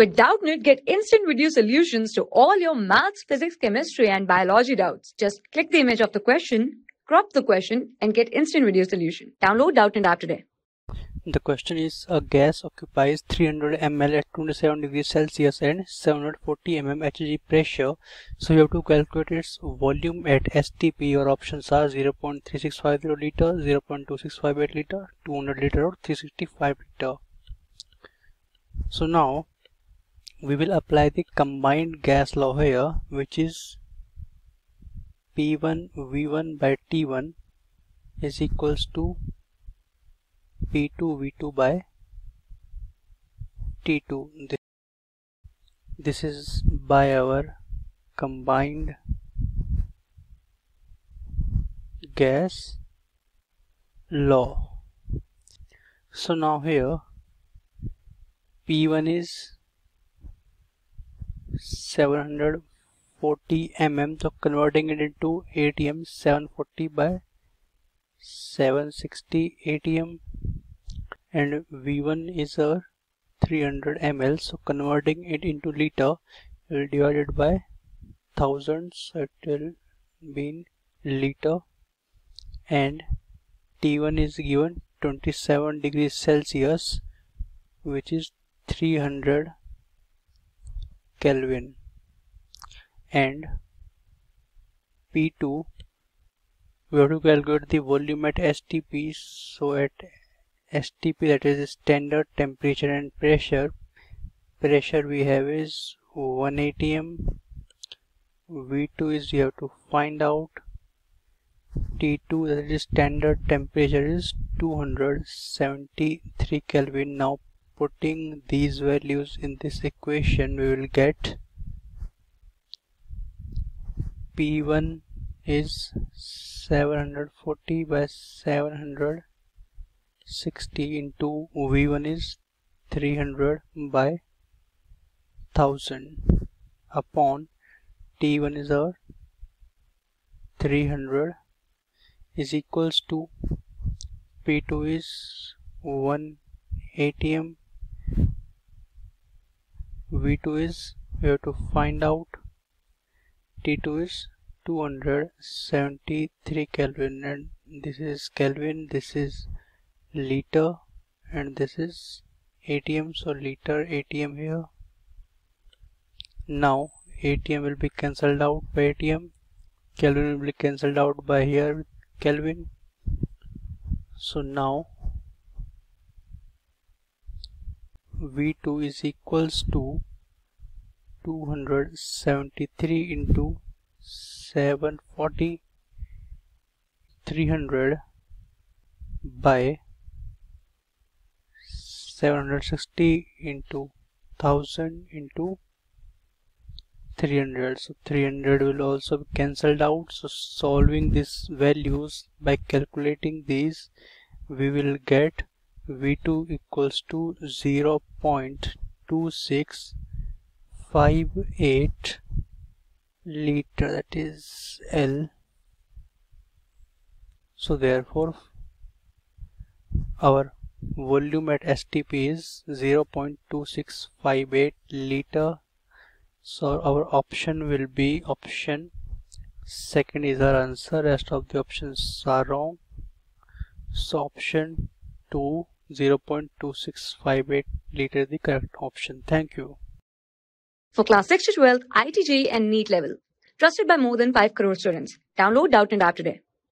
With Doubtnut, get instant video solutions to all your maths, physics, chemistry, and biology doubts. Just click the image of the question, crop the question, and get instant video solution. Download Doubtnut app today. The question is a gas occupies 300 ml at 27 degrees Celsius and 740 mm Hg pressure. So you have to calculate its volume at STP. Your options are 0.3650 liter, 0.2658 liter, 200 liter or 365 liter. So now we will apply the combined gas law here which is P1 V1 by T1 is equals to P2 V2 by T2 this is by our combined gas law. So now here P1 is 740 mm so converting it into ATM 740 by 760 ATM and V1 is our 300 ml so converting it into liter will divide it by thousands so it will be liter. And T1 is given 27 degrees Celsius which is 300 Kelvin and P2 we have to calculate the volume at STP so at STP that is standard temperature and pressure. Pressure we have is 1 atm V2 is you have to find out. T2 that is standard temperature is 273 Kelvin. Now putting these values in this equation we will get P1 is 740 by 760 into V1 is 300 by 1000 upon T1 is our 300 is equals to P2 is 1 ATM V2 is we have to find out T2 is 273 Kelvin and this is Kelvin this is liter and this is ATM so liter ATM here. Now ATM will be cancelled out by ATM Kelvin will be cancelled out by here Kelvin. So now V2 is equals to 273 into 740 300 by 760 into 1000 into 300 so 300 will also be cancelled out. So solving these values by calculating these we will get v2 equals to 0 0.2658 liter that is L. So therefore our volume at STP is 0.2658 liter. So our option will be option second is our answer. Rest of the options are wrong. So option 2 0.2658 liter the correct option thank you For class 6 to 12, IIT JEE and NEET level. Trusted by more than 5 crore students. Download Doubtnut app today.